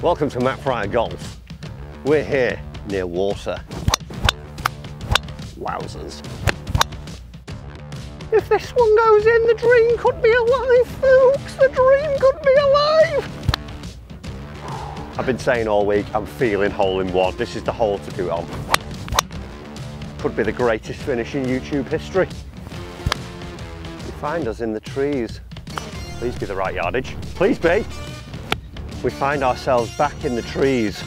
Welcome to Matt Fryer Golf. We're here near water. Wowzers. If this one goes in, the dream could be alive, folks. The dream could be alive. I've been saying all week, I'm feeling hole in one. This is the hole to do on. Could be the greatest finish in YouTube history. You find us in the trees. Please be the right yardage. Please be. We find ourselves back in the trees.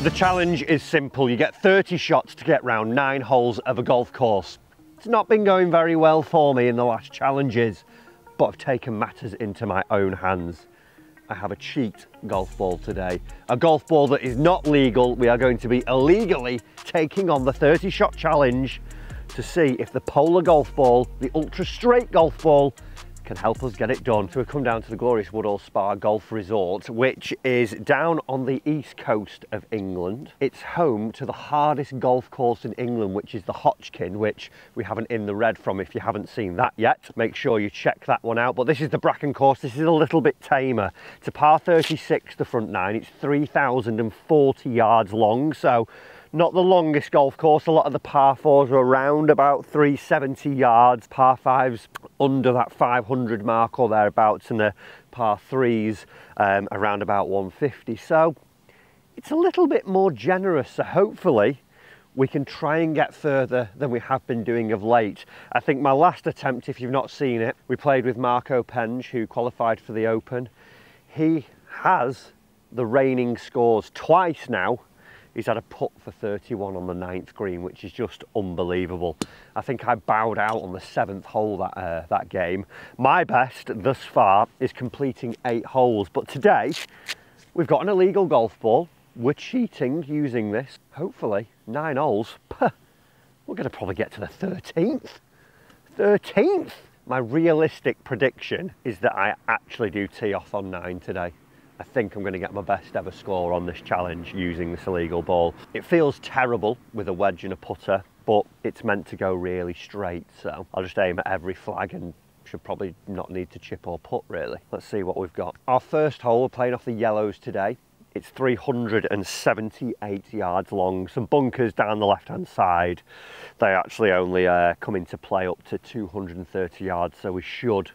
The challenge is simple. You get 30 shots to get round nine holes of a golf course. It's not been going very well for me in the last challenges, but I've taken matters into my own hands. I have a cheat golf ball today. A golf ball that is not legal. We are going to be illegally taking on the 30 shot challenge to see if the polar golf ball, the ultra straight golf ball, can help us get it done. So we've come down to the glorious Woodhall Spa Golf Resort, which is down on the east coast of England. It's home to the hardest golf course in England, which is the Hotchkin, which we haven't in the red from if you haven't seen that yet. Make sure you check that one out. But this is the Bracken course. This is a little bit tamer. It's a par 36, the front nine. It's 3,040 yards long. So not the longest golf course. A lot of the par fours are around about 370 yards, par fives under that 500 mark or thereabouts, and the par threes um, around about 150. So it's a little bit more generous. So hopefully we can try and get further than we have been doing of late. I think my last attempt, if you've not seen it, we played with Marco Penge, who qualified for the Open. He has the reigning scores twice now He's had a putt for 31 on the ninth green, which is just unbelievable. I think I bowed out on the seventh hole that, uh, that game. My best thus far is completing eight holes, but today we've got an illegal golf ball. We're cheating using this. Hopefully, nine holes. We're going to probably get to the 13th. 13th! My realistic prediction is that I actually do tee off on nine today. I think I'm going to get my best ever score on this challenge using this illegal ball. It feels terrible with a wedge and a putter, but it's meant to go really straight. So I'll just aim at every flag and should probably not need to chip or putt really. Let's see what we've got. Our first hole, we're playing off the yellows today. It's 378 yards long, some bunkers down the left hand side. They actually only uh, come into play up to 230 yards, so we should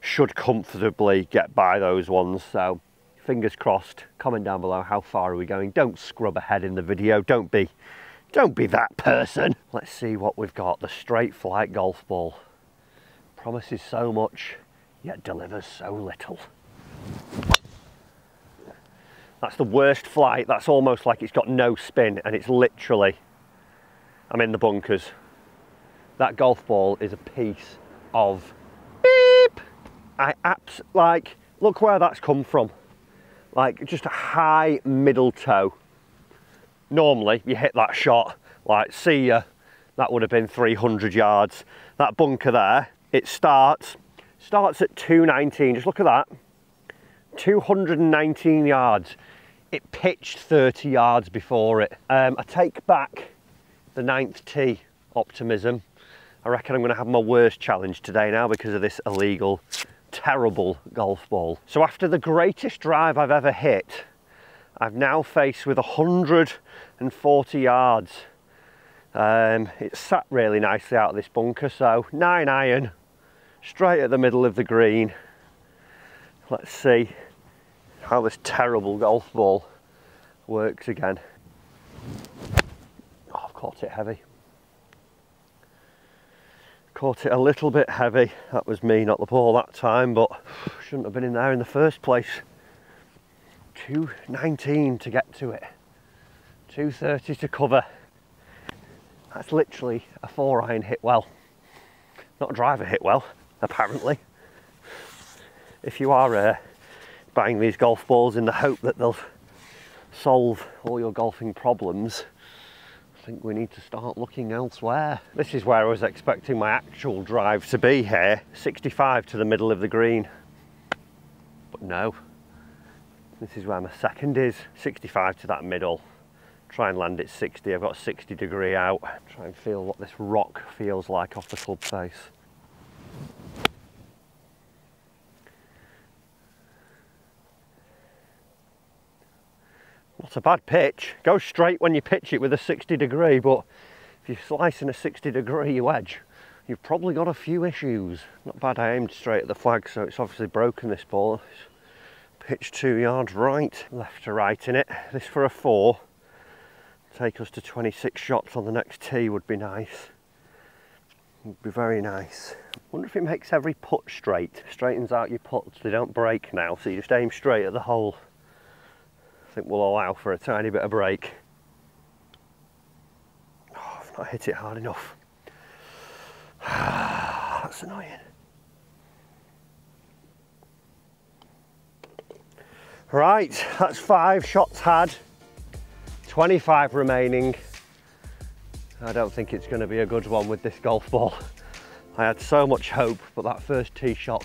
should comfortably get by those ones. So fingers crossed. Comment down below how far are we going? Don't scrub ahead in the video. Don't be don't be that person. Let's see what we've got. The straight flight golf ball promises so much yet delivers so little. That's the worst flight. That's almost like it's got no spin and it's literally I'm in the bunkers. That golf ball is a piece of beep. I abs like look where that's come from like just a high middle toe. Normally you hit that shot, like see ya, that would have been 300 yards. That bunker there, it starts, starts at 219, just look at that. 219 yards. It pitched 30 yards before it. Um, I take back the ninth tee optimism. I reckon I'm gonna have my worst challenge today now because of this illegal terrible golf ball. So after the greatest drive I've ever hit, I've now faced with 140 yards. Um, it's sat really nicely out of this bunker, so nine iron, straight at the middle of the green. Let's see how this terrible golf ball works again. Oh, I've caught it heavy. Caught it a little bit heavy. That was me, not the ball that time, but shouldn't have been in there in the first place. 219 to get to it. 230 to cover. That's literally a four iron hit well. Not a driver hit well, apparently. If you are uh, buying these golf balls in the hope that they'll solve all your golfing problems, think we need to start looking elsewhere. This is where I was expecting my actual drive to be here, 65 to the middle of the green. But no, this is where my second is, 65 to that middle. Try and land it 60, I've got a 60 degree out. Try and feel what this rock feels like off the club face. Not a bad pitch. Go straight when you pitch it with a 60 degree, but if you're slicing a 60 degree wedge, you've probably got a few issues. Not bad, I aimed straight at the flag, so it's obviously broken this ball. It's pitch two yards right, left to right in it. This for a four. Take us to 26 shots on the next tee would be nice. Would be very nice. Wonder if it makes every putt straight. Straightens out your putts, they don't break now, so you just aim straight at the hole. Think we'll allow for a tiny bit of break. Oh, I've not hit it hard enough. That's annoying. Right, that's five shots had, 25 remaining. I don't think it's going to be a good one with this golf ball. I had so much hope, but that first tee shot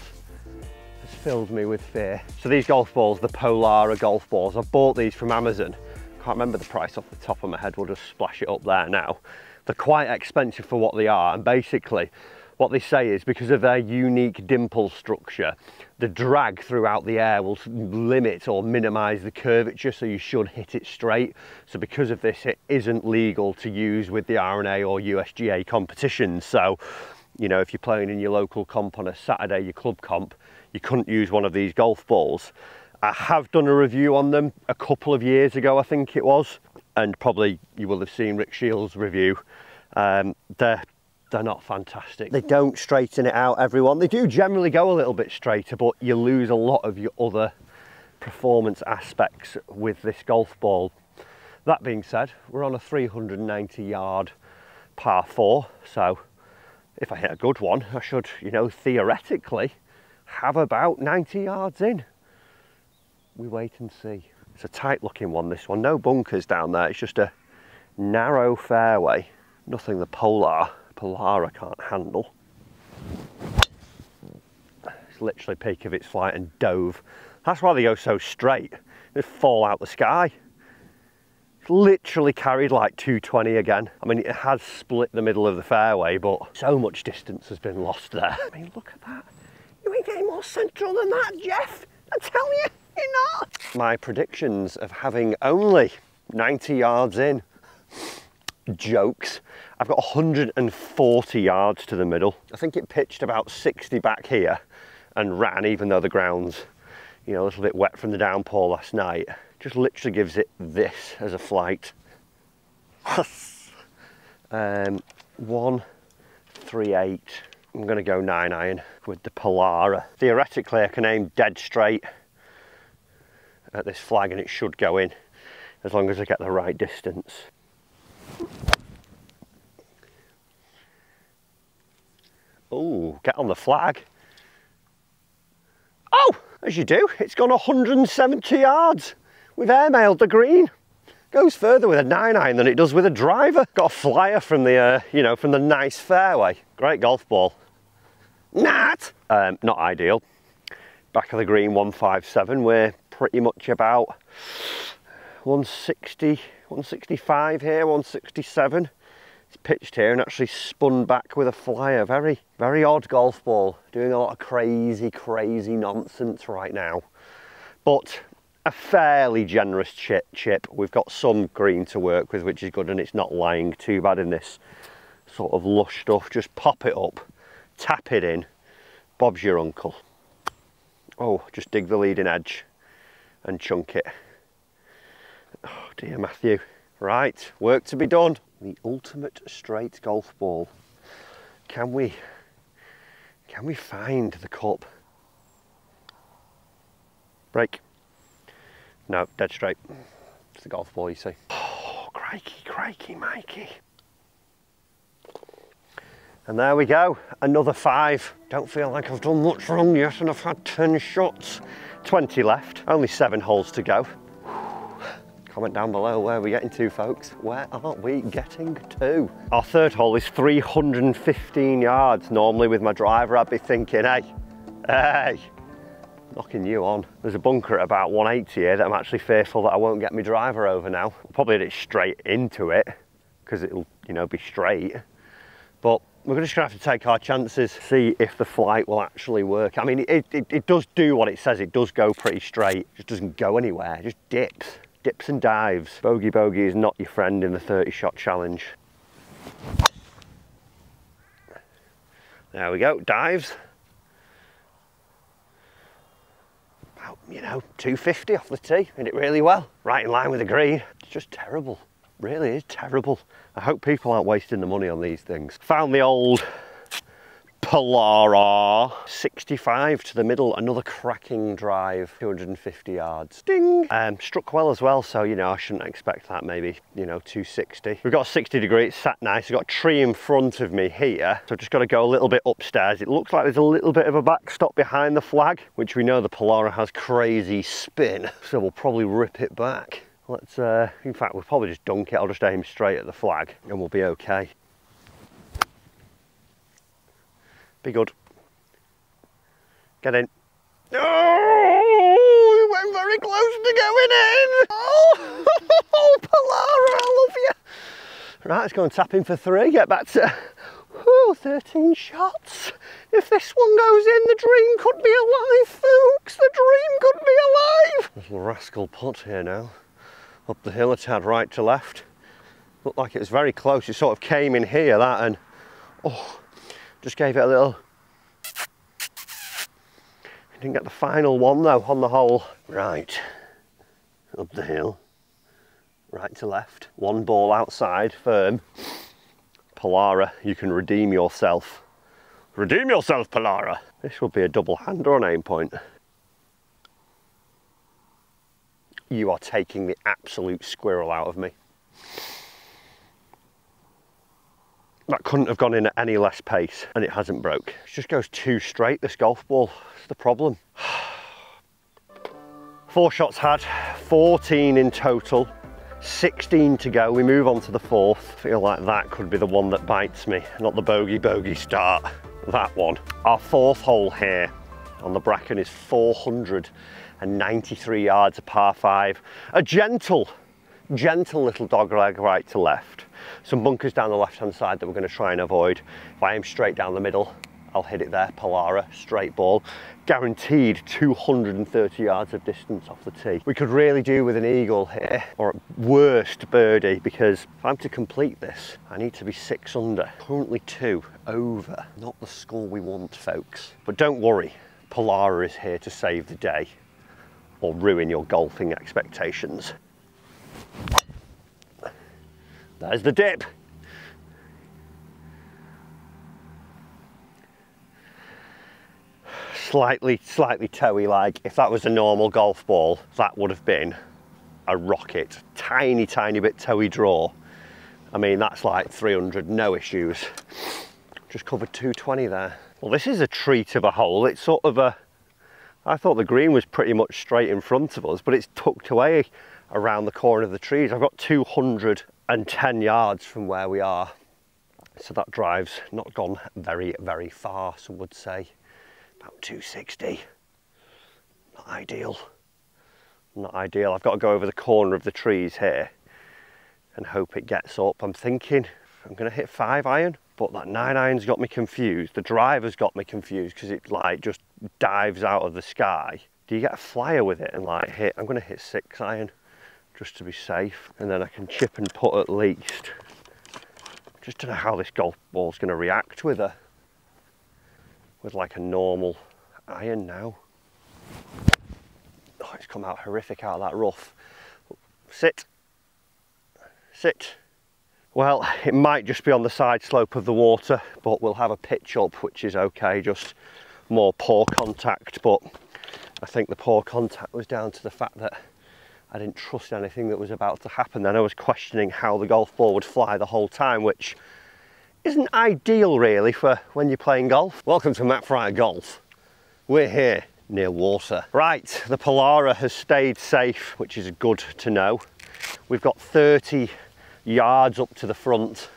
filled me with fear. So these golf balls, the Polara golf balls, I bought these from Amazon. Can't remember the price off the top of my head, we'll just splash it up there now. They're quite expensive for what they are, and basically what they say is because of their unique dimple structure, the drag throughout the air will limit or minimize the curvature, so you should hit it straight. So because of this, it isn't legal to use with the R&A or USGA competitions. So, you know, if you're playing in your local comp on a Saturday, your club comp, you couldn't use one of these golf balls. I have done a review on them a couple of years ago, I think it was, and probably you will have seen Rick Shiels' review. Um, they're they're not fantastic. They don't straighten it out, everyone. They do generally go a little bit straighter, but you lose a lot of your other performance aspects with this golf ball. That being said, we're on a 390 yard par four, so if I hit a good one, I should, you know, theoretically have about 90 yards in. We wait and see. It's a tight looking one, this one. No bunkers down there, it's just a narrow fairway. Nothing the polar Polara can't handle. It's literally peak of its flight and dove. That's why they go so straight. They fall out the sky. It's literally carried like 220 again. I mean, it has split the middle of the fairway, but so much distance has been lost there. I mean, look at that. You ain't getting more central than that, Jeff. I tell you, you're not. My predictions of having only 90 yards in jokes. I've got 140 yards to the middle. I think it pitched about 60 back here and ran even though the ground's you know a little bit wet from the downpour last night. Just literally gives it this as a flight. um, one, three, eight. I'm gonna go nine iron with the Polara. Theoretically, I can aim dead straight at this flag and it should go in as long as I get the right distance. Oh, get on the flag. Oh, as you do, it's gone 170 yards. We've airmailed the green. Goes further with a nine iron than it does with a driver. Got a flyer from the, uh, you know, from the nice fairway. Great golf ball. Nat! Um, not ideal. Back of the green 157. We're pretty much about 160, 165 here, 167. It's pitched here and actually spun back with a flyer. Very, very odd golf ball. Doing a lot of crazy, crazy nonsense right now. But a fairly generous chip, chip. We've got some green to work with, which is good, and it's not lying too bad in this sort of lush stuff. Just pop it up, tap it in. Bob's your uncle. Oh, just dig the leading edge and chunk it. Oh dear, Matthew. Right, work to be done the ultimate straight golf ball. Can we, can we find the cup? Break. No, dead straight. It's the golf ball, you see. Oh, crikey, crikey, Mikey. And there we go, another five. Don't feel like I've done much wrong yet and I've had 10 shots. 20 left, only seven holes to go. Comment down below where we're getting to, folks. Where are we getting to? Our third hole is 315 yards. Normally with my driver, I'd be thinking, hey, hey, knocking you on. There's a bunker at about 180 here that I'm actually fearful that I won't get my driver over now. I'll probably hit it straight into it because it'll, you know, be straight. But we're just gonna have to take our chances, see if the flight will actually work. I mean, it, it, it does do what it says. It does go pretty straight. Just doesn't go anywhere. Just dips dips and dives. Bogey bogey is not your friend in the 30 shot challenge. There we go, dives. About, you know, 250 off the tee, did it really well. Right in line with the green. It's just terrible, really is terrible. I hope people aren't wasting the money on these things. Found the old Polara 65 to the middle, another cracking drive, 250 yards. Ding! Um, struck well as well, so you know, I shouldn't expect that maybe, you know, 260. We've got 60 degree, it's sat nice. We've got a tree in front of me here, so I've just got to go a little bit upstairs. It looks like there's a little bit of a backstop behind the flag, which we know the Polara has crazy spin, so we'll probably rip it back. Let's, uh, in fact, we'll probably just dunk it. I'll just aim straight at the flag and we'll be okay. Be good. Get in. Oh, it went very close to going in. Oh, oh Polara, I love you. Right, let's go and tap in for three. Get back to whew, 13 shots. If this one goes in, the dream could be alive, folks. The dream could be alive. Little rascal putt here now. Up the hill a tad right to left. Looked like it was very close. It sort of came in here, that, and oh, just gave it a little didn't get the final one though on the hole. Right, up the hill, right to left, one ball outside, firm. Polara, you can redeem yourself. Redeem yourself, Polara. This will be a double hander on aim point. You are taking the absolute squirrel out of me. that couldn't have gone in at any less pace and it hasn't broke. It just goes too straight, this golf ball. It's the problem. Four shots had, 14 in total. 16 to go, we move on to the fourth. Feel like that could be the one that bites me, not the bogey bogey start, that one. Our fourth hole here on the Bracken is 493 yards of par five. A gentle, gentle little dogleg right to left some bunkers down the left hand side that we're going to try and avoid. If I aim straight down the middle, I'll hit it there, Polara, straight ball. Guaranteed 230 yards of distance off the tee. We could really do with an eagle here, or worst birdie, because if I'm to complete this, I need to be six under. Currently two over. Not the score we want, folks. But don't worry, Polara is here to save the day or ruin your golfing expectations. There's the dip. Slightly, slightly toey like. If that was a normal golf ball, that would have been a rocket. Tiny, tiny bit toey draw. I mean, that's like 300, no issues. Just covered 220 there. Well, this is a treat of a hole. It's sort of a, I thought the green was pretty much straight in front of us, but it's tucked away around the corner of the trees. I've got 210 yards from where we are. So that drive's not gone very, very far, some would say. About 260. Not ideal. Not ideal. I've got to go over the corner of the trees here and hope it gets up. I'm thinking I'm going to hit five iron, but that nine iron's got me confused. The driver's got me confused because it like just dives out of the sky. Do you get a flyer with it and like hit? I'm going to hit six iron just to be safe and then I can chip and put at least just don't know how this golf ball's going to react with a with like a normal iron now oh it's come out horrific out of that rough sit sit well it might just be on the side slope of the water but we'll have a pitch up which is okay just more poor contact but I think the poor contact was down to the fact that I didn't trust anything that was about to happen. Then I was questioning how the golf ball would fly the whole time, which isn't ideal really for when you're playing golf. Welcome to Matt Fryer Golf. We're here near water. Right, the Polara has stayed safe, which is good to know. We've got 30 yards up to the front,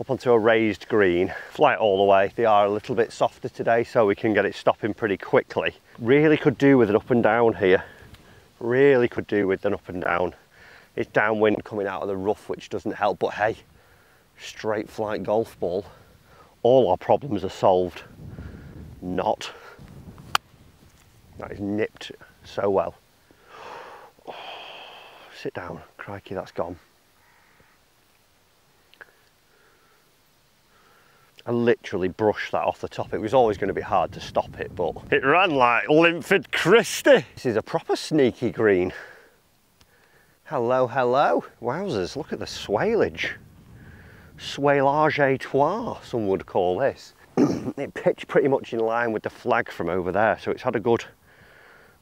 up onto a raised green. Fly it all the way. They are a little bit softer today, so we can get it stopping pretty quickly. Really could do with an up and down here really could do with an up and down. It's downwind coming out of the rough, which doesn't help, but hey, straight flight golf ball, all our problems are solved. Not. That is nipped so well. sit down. Crikey, that's gone. I literally brushed that off the top. It was always going to be hard to stop it, but it ran like Linford Christie. This is a proper sneaky green. Hello, hello. Wowzers, look at the swalage. Swalage trois, some would call this. it pitched pretty much in line with the flag from over there, so it's had a good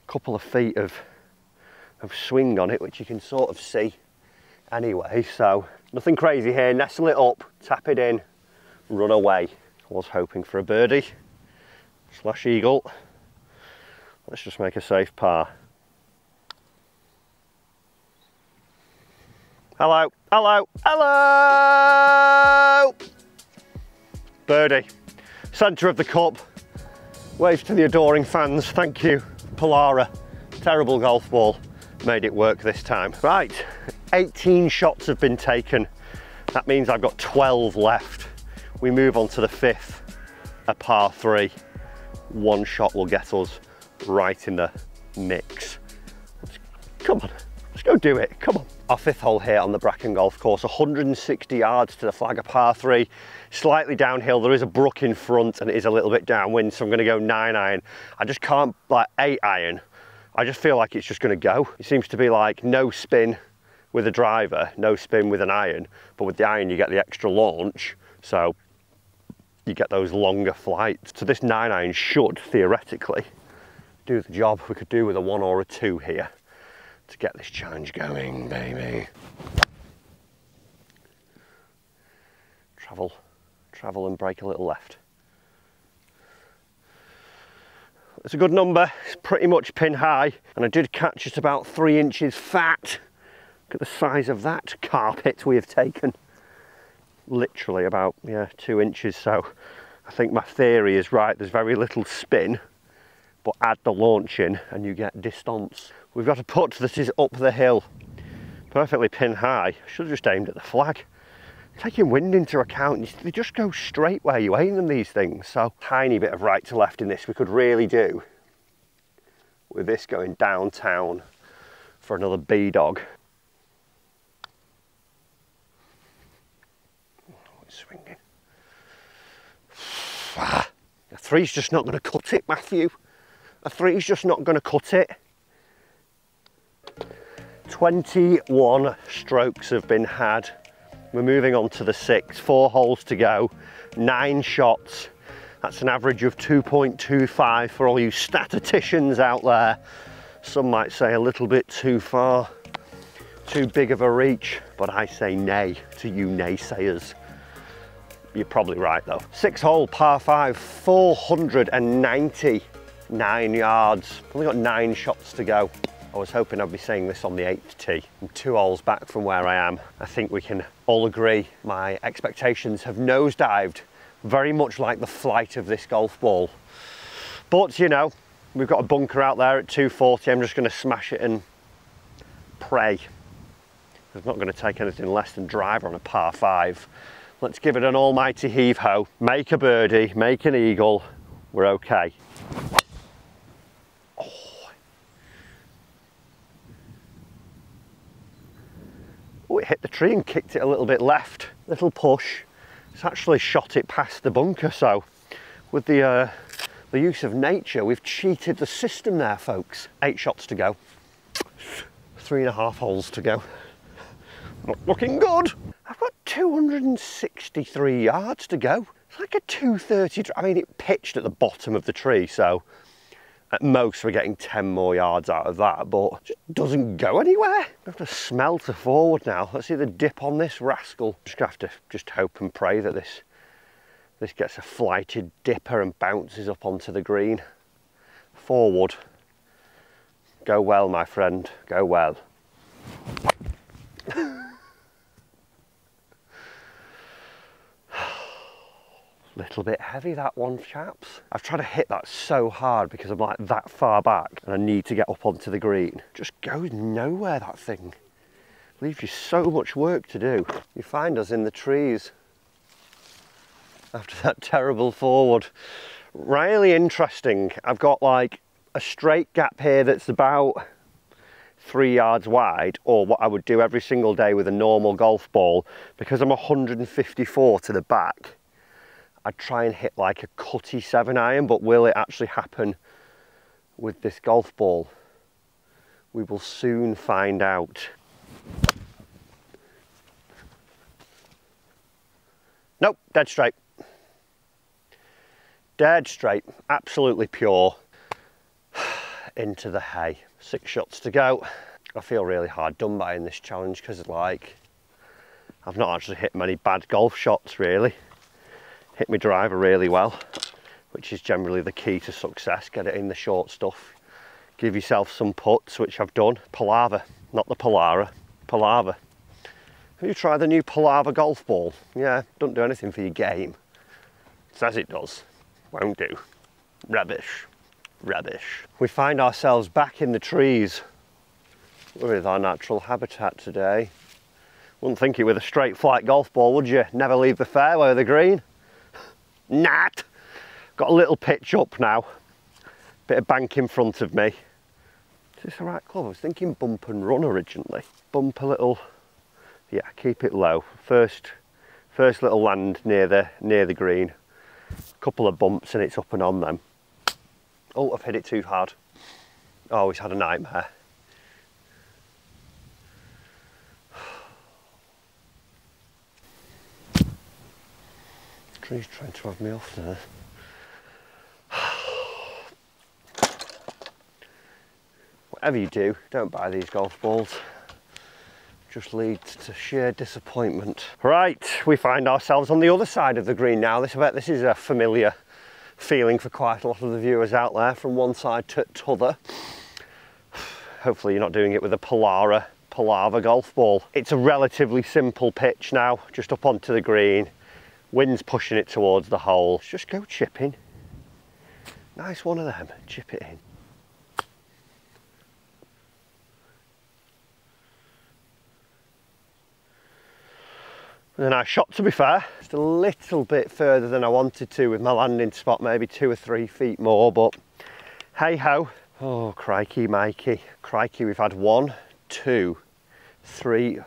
couple of feet of, of swing on it, which you can sort of see anyway. So nothing crazy here, nestle it up, tap it in, run away. I was hoping for a birdie slash eagle. Let's just make a safe par. Hello, hello, hello! Birdie, centre of the cup. Wave to the adoring fans, thank you. Polara, terrible golf ball, made it work this time. Right, 18 shots have been taken. That means I've got 12 left we move on to the fifth, a par three. One shot will get us right in the mix. Come on, let's go do it, come on. Our fifth hole here on the Bracken Golf Course, 160 yards to the flag, a par three, slightly downhill. There is a brook in front and it is a little bit downwind, so I'm gonna go nine iron. I just can't, like eight iron. I just feel like it's just gonna go. It seems to be like no spin with a driver, no spin with an iron, but with the iron you get the extra launch. So you get those longer flights. So this 9 iron should, theoretically, do the job we could do with a 1 or a 2 here to get this challenge going, baby. Travel, travel and break a little left. It's a good number, it's pretty much pin high, and I did catch it about three inches fat. Look at the size of that carpet we have taken literally about yeah two inches. So I think my theory is right there's very little spin but add the launch in and you get distance. We've got a putt that is up the hill. Perfectly pin high. Should have just aimed at the flag. Taking wind into account they just go straight where you aim them these things. So tiny bit of right to left in this we could really do with this going downtown for another B dog three's just not going to cut it, Matthew. A three's just not going to cut it. 21 strokes have been had. We're moving on to the six, four holes to go, nine shots. That's an average of 2.25 for all you statisticians out there. Some might say a little bit too far, too big of a reach, but I say nay to you naysayers. You're probably right though. Six hole par five, 499 yards. Only got nine shots to go. I was hoping I'd be saying this on the eighth tee. I'm two holes back from where I am. I think we can all agree my expectations have nosedived very much like the flight of this golf ball. But you know, we've got a bunker out there at 240. I'm just gonna smash it and pray. I'm not gonna take anything less than driver on a par five. Let's give it an almighty heave ho. Make a birdie, make an eagle. We're okay. Oh. oh, it hit the tree and kicked it a little bit left. Little push. It's actually shot it past the bunker. So with the, uh, the use of nature, we've cheated the system there, folks. Eight shots to go. Three and a half holes to go. Not looking good. I've got 263 yards to go. It's like a 230, I mean, it pitched at the bottom of the tree, so at most we're getting 10 more yards out of that, but just doesn't go anywhere. I have to smelter forward now. Let's see the dip on this rascal. Just have to just hope and pray that this this gets a flighted dipper and bounces up onto the green. Forward. Go well, my friend, go well. little bit heavy that one chaps. I've tried to hit that so hard because i'm like that far back and i need to get up onto the green. Just goes nowhere that thing. Leaves you so much work to do. You find us in the trees after that terrible four wood. Really interesting. I've got like a straight gap here that's about three yards wide or what I would do every single day with a normal golf ball because I'm 154 to the back I'd try and hit like a cutty seven iron but will it actually happen with this golf ball? We will soon find out. Nope dead straight. Dead straight absolutely pure. Into the hay. Six shots to go. I feel really hard done by in this challenge because like I've not actually hit many bad golf shots really. Hit my driver really well, which is generally the key to success. Get it in the short stuff. Give yourself some putts, which I've done. Palava, not the Polara, Palava. Have you tried the new Palava golf ball? Yeah, don't do anything for your game. Says it does. Won't do. Rubbish rubbish. We find ourselves back in the trees with our natural habitat today. Wouldn't think it with a straight flight golf ball, would you? Never leave the fairway or the green. Nat! Got a little pitch up now. Bit of bank in front of me. Is this the right club? I was thinking bump and run originally. Bump a little, yeah, keep it low. First, first little land near the, near the green. Couple of bumps and it's up and on them. Oh, I've hit it too hard. Oh, he's had a nightmare. Tree's trying to have me off there. Whatever you do, don't buy these golf balls. Just leads to sheer disappointment. Right, we find ourselves on the other side of the green now. This, I bet this is a familiar feeling for quite a lot of the viewers out there from one side to t'other. Hopefully you're not doing it with a Polara Palava golf ball. It's a relatively simple pitch now, just up onto the green. Wind's pushing it towards the hole. Let's just go chipping. Nice one of them, chip it in. And I shot to be fair, just a little bit further than I wanted to with my landing spot, maybe two or three feet more, but hey ho. Oh, crikey, Mikey. Crikey, we've had one, two, three,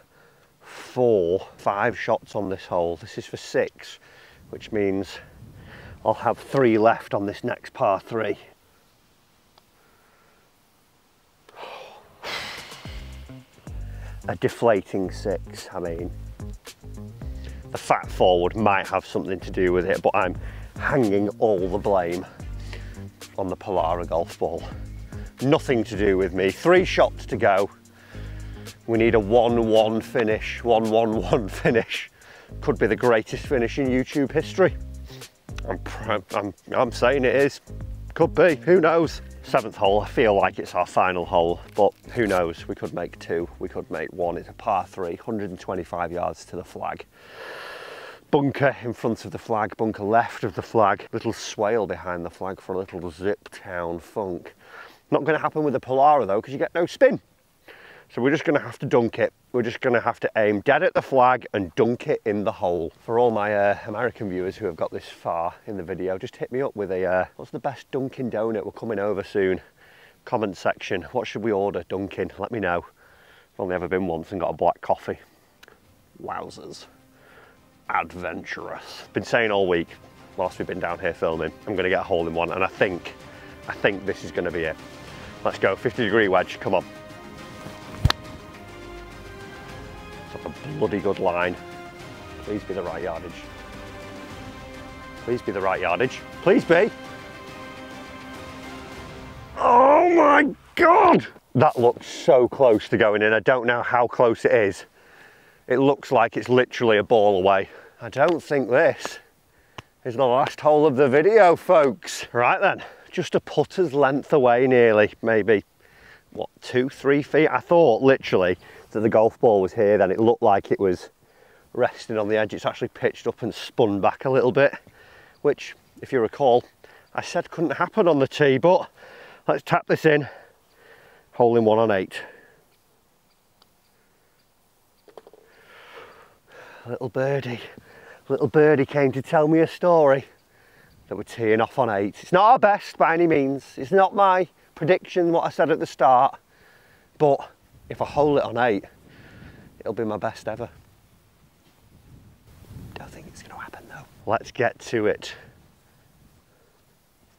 four, five shots on this hole. This is for six, which means I'll have three left on this next par three. A deflating six, I mean the fat four wood might have something to do with it, but I'm hanging all the blame on the Polara golf ball. Nothing to do with me. Three shots to go. We need a 1-1 finish, 1-1-1 finish. Could be the greatest finish in YouTube history. I'm, I'm, I'm saying it is. Could be, who knows? Seventh hole, I feel like it's our final hole, but who knows? We could make two, we could make one. It's a par three, 125 yards to the flag bunker in front of the flag, bunker left of the flag, little swale behind the flag for a little zip town funk. Not going to happen with the Polara though, because you get no spin. So we're just going to have to dunk it. We're just going to have to aim dead at the flag and dunk it in the hole. For all my uh, American viewers who have got this far in the video, just hit me up with a, uh, what's the best Dunkin' Donut? We're coming over soon. Comment section, what should we order Dunkin'? Let me know. I've only ever been once and got a black coffee. Wowzers adventurous. Been saying all week, whilst we've been down here filming, I'm gonna get a hole in one, and I think, I think this is gonna be it. Let's go, 50 degree wedge, come on. Bloody good line. Please be the right yardage. Please be the right yardage. Please be. Oh my God! That looks so close to going in. I don't know how close it is it looks like it's literally a ball away. I don't think this is the last hole of the video, folks. Right then, just a putter's length away nearly, maybe, what, two, three feet? I thought literally that the golf ball was here then. It looked like it was resting on the edge. It's actually pitched up and spun back a little bit, which, if you recall, I said couldn't happen on the tee, but let's tap this in. Hole in one on eight. little birdie, little birdie came to tell me a story that we're teeing off on eight. It's not our best by any means. It's not my prediction, what I said at the start, but if I hole it on eight, it'll be my best ever. Don't think it's gonna happen though. Let's get to it.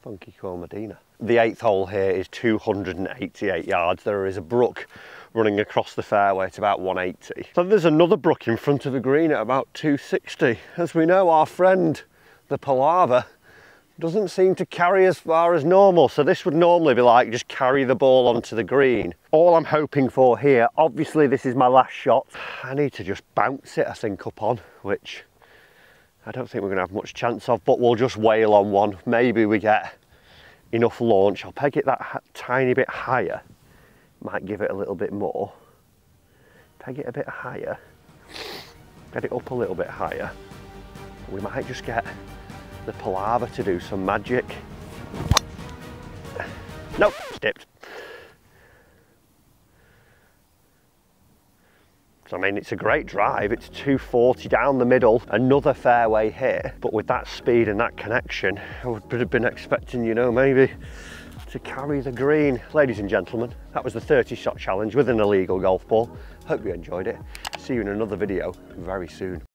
Funky Cold Medina. The eighth hole here is 288 yards. There is a brook running across the fairway at about 180. So there's another brook in front of the green at about 260. As we know, our friend, the Palava, doesn't seem to carry as far as normal. So this would normally be like just carry the ball onto the green. All I'm hoping for here, obviously this is my last shot. I need to just bounce it, I think, up on, which I don't think we're gonna have much chance of, but we'll just wail on one. Maybe we get enough launch. I'll peg it that tiny bit higher. Might give it a little bit more. Peg it a bit higher. Get it up a little bit higher. We might just get the Palava to do some magic. Nope, dipped. So, I mean, it's a great drive. It's 240 down the middle, another fairway here. But with that speed and that connection, I would have been expecting, you know, maybe to carry the green. Ladies and gentlemen, that was the 30 shot challenge with an illegal golf ball. Hope you enjoyed it. See you in another video very soon.